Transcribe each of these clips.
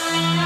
Bye.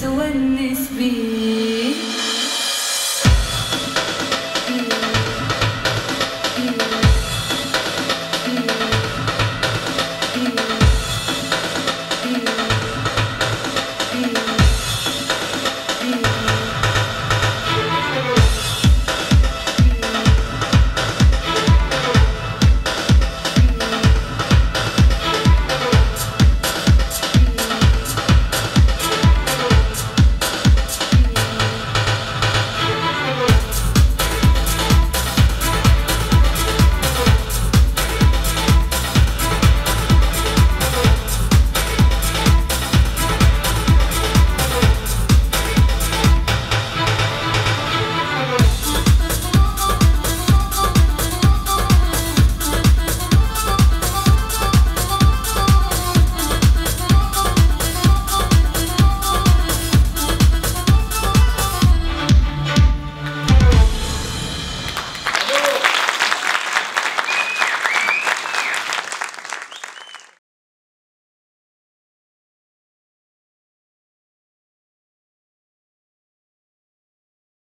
تونس بيه